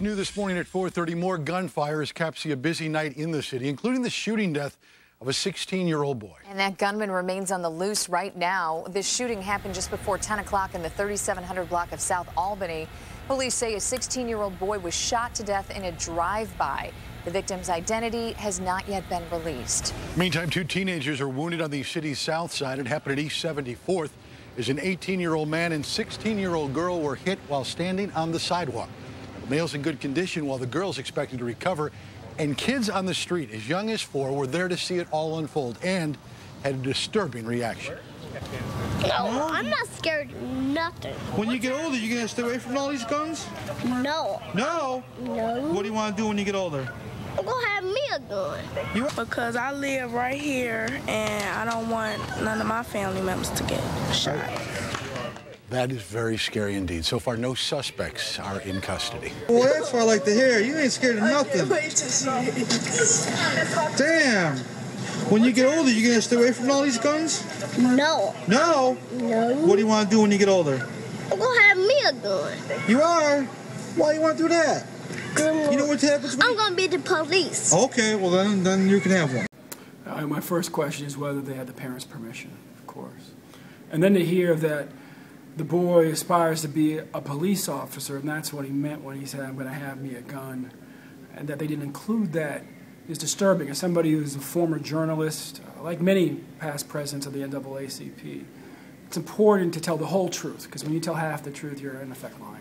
New this morning at 4:30, more gunfire has captured a busy night in the city, including the shooting death of a 16-year-old boy. And that gunman remains on the loose right now. This shooting happened just before 10 o'clock in the 3700 block of South Albany. Police say a 16-year-old boy was shot to death in a drive-by. The victim's identity has not yet been released. Meantime, two teenagers are wounded on the city's south side. It happened at East 74th as an 18-year-old man and 16-year-old girl were hit while standing on the sidewalk. The male's in good condition while the girl's expected to recover. And kids on the street as young as four were there to see it all unfold and had a disturbing reaction. No, I'm not scared of nothing. When you get older, you gonna stay away from all these guns? No. No. No. What do you want to do when you get older? I'm gonna have me a gun. You because I live right here and I don't want none of my family members to get shot. That is very scary indeed. So far, no suspects are in custody. Well, that's what I like to hear. You ain't scared of nothing. Damn. When you get older, you gonna stay away from all these guns? No. No. No. What do you want to do when you get older? I'm gonna have me a gun. You are. Why you want to do that? You know what happens when I'm you... gonna be the police. Okay, well then, then you can have one. Uh, my first question is whether they had the parents' permission, of course. And then to hear that the boy aspires to be a police officer, and that's what he meant when he said, I'm going to have me a gun, and that they didn't include that is disturbing. As somebody who's a former journalist, uh, like many past presidents of the NAACP, it's important to tell the whole truth, because when you tell half the truth, you're in effect lying.